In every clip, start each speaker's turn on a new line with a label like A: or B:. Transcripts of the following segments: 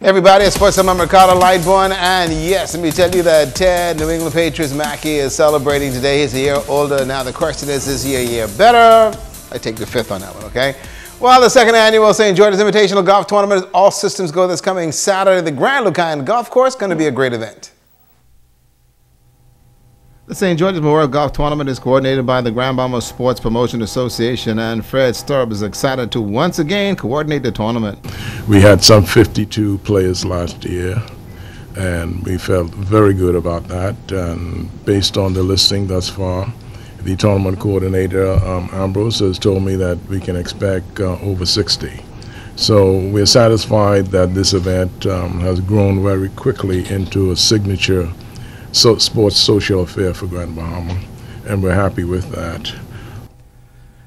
A: Everybody, it's Sports Summer Mercado Lightborn, and yes, let me tell you that Ted, New England Patriots Mackey, is celebrating today. He's a year older. Now the question is, is he a year better? I take the fifth on that one, okay? Well, the second annual St. George's Invitational Golf Tournament, all systems go this coming Saturday. The Grand Lucayan Golf Course, going to be a great event. The St. George's Memorial Golf Tournament is coordinated by the Grand Bahama Sports Promotion Association, and Fred Sturb is excited to once again coordinate the tournament.
B: We had some 52 players last year, and we felt very good about that. And based on the listing thus far, the tournament coordinator, um, Ambrose, has told me that we can expect uh, over 60. So we're satisfied that this event um, has grown very quickly into a signature so sports social affair for Grand Bahama, and we're happy with that.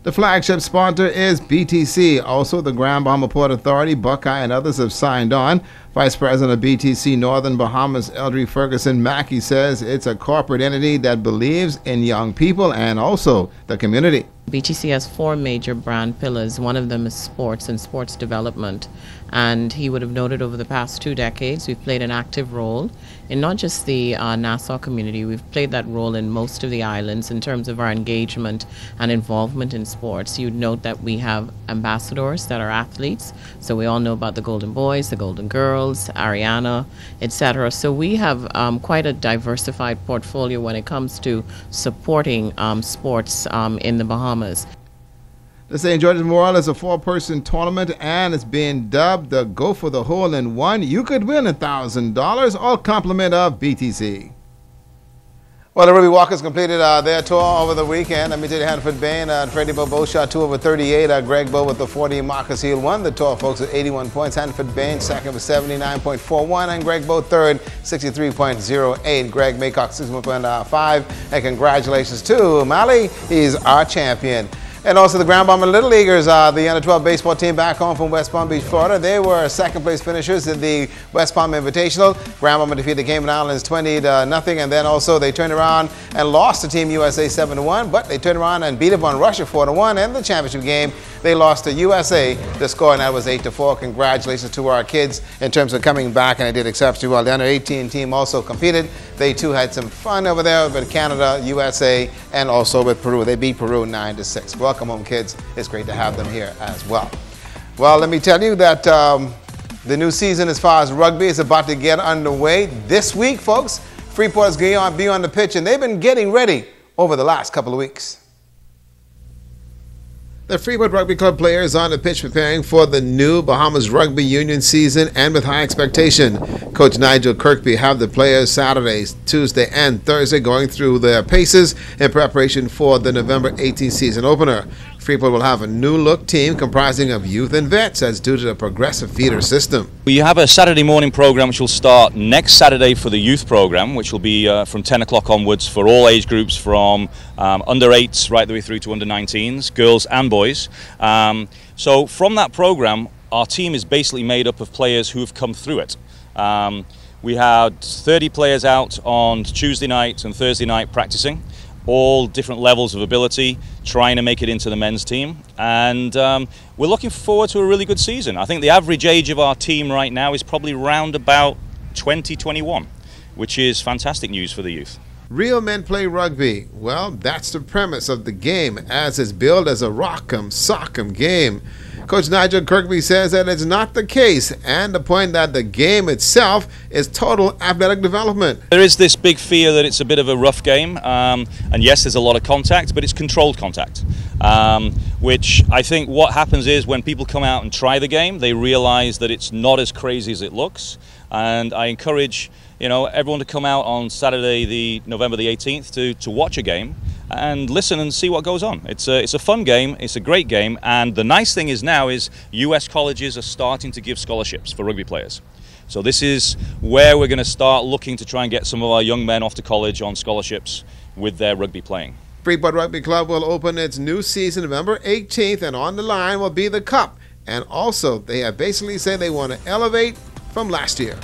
A: The flagship sponsor is BTC. Also, the Grand Bahama Port Authority, Buckeye, and others have signed on. Vice President of BTC Northern Bahamas, Eldry Ferguson Mackey, says it's a corporate entity that believes in young people and also the community.
C: BTC has four major brand pillars. One of them is sports and sports development. And he would have noted over the past two decades, we've played an active role in not just the uh, Nassau community, we've played that role in most of the islands in terms of our engagement and involvement in sports. You'd note that we have ambassadors that are athletes. So we all know about the Golden Boys, the Golden Girls, Ariana, etc. So we have um, quite a diversified portfolio when it comes to supporting um, sports um, in the Bahamas.
A: The St. George's Memorial is a four-person tournament and it's being dubbed the Go for the Hole in One. You could win $1,000, all compliment of BTC. Well, the Ruby Walkers completed uh, their tour over the weekend. You, Hanford Bain uh, and Freddie Bobo shot two over 38. Uh, Greg Bow with the 40. Marcus Hill won the tour, folks, with 81 points. Hanford Bain second with 79.41, and Greg Bow third, 63.08. Greg Maycock 61.5. And congratulations to Mali. He's our champion. And also the Grand Bahama Little Leaguers, uh, the under 12 baseball team back home from West Palm Beach, Florida. They were second place finishers in the West Palm Invitational. Grand Bahama defeated the Cayman Islands 20 to nothing, and then also they turned around and lost to Team USA 7 to 1. But they turned around and beat up on Russia 4 to 1. And the championship game, they lost to USA. The score and that was 8 to 4. Congratulations to our kids in terms of coming back, and they did exceptionally well. The under 18 team also competed. They too had some fun over there with Canada, USA, and also with Peru. They beat Peru 9 to 6. Well, Welcome home, kids. It's great to have them here as well. Well, let me tell you that um, the new season as far as rugby is about to get underway. This week, folks, Freeport is going to be on the pitch, and they've been getting ready over the last couple of weeks. The Freeport Rugby Club players on the pitch preparing for the new Bahamas Rugby Union season and with high expectation. Coach Nigel Kirkby have the players Saturdays, Tuesday, and Thursday going through their paces in preparation for the November 18 season opener. Freeport will have a new look team comprising of youth and vets as due to the progressive feeder system.
D: We have a Saturday morning program which will start next Saturday for the youth program, which will be uh, from 10 o'clock onwards for all age groups from um, under 8s right the way through to under 19s, girls and boys. Um, so from that program, our team is basically made up of players who have come through it. Um, we had 30 players out on Tuesday night and Thursday night practicing all different levels of ability, trying to make it into the men's team. And um, we're looking forward to a really good season. I think the average age of our team right now is probably round about 2021, which is fantastic news for the youth.
A: Real men play rugby. Well, that's the premise of the game, as it's billed as a rock'em sock'em game. Coach Nigel Kirkby says that it's not the case, and the point that the game itself is total athletic development.
D: There is this big fear that it's a bit of a rough game, um, and yes, there's a lot of contact, but it's controlled contact. Um, which I think what happens is when people come out and try the game, they realize that it's not as crazy as it looks. And I encourage you know everyone to come out on Saturday, the November the 18th, to to watch a game and listen and see what goes on. It's a, it's a fun game, it's a great game, and the nice thing is now is US colleges are starting to give scholarships for rugby players. So this is where we're going to start looking to try and get some of our young men off to college on scholarships with their rugby playing.
A: Freeport Rugby Club will open its new season November 18th, and on the line will be the Cup. And also, they have basically said they want to elevate from last year.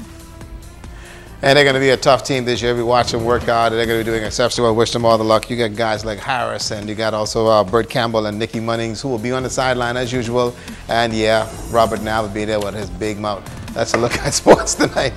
A: And they're going to be a tough team this year. We watch them work out. They're going to be doing exceptionally well. Wish them all the luck. You got guys like Harris, and you got also uh, Bert Campbell and Nicky Munnings, who will be on the sideline as usual. And yeah, Robert Nall will be there with his big mouth. That's a look at sports tonight.